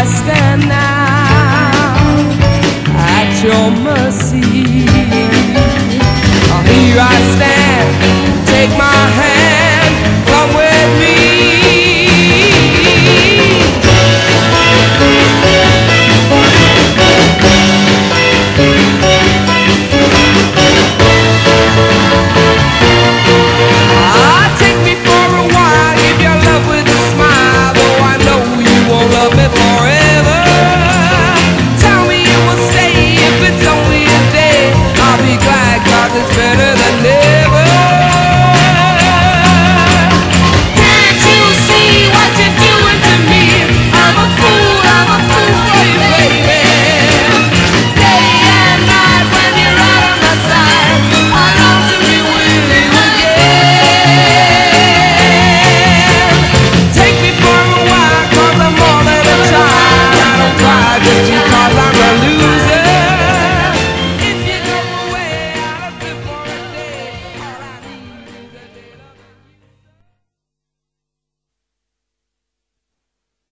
I stand now at your mercy.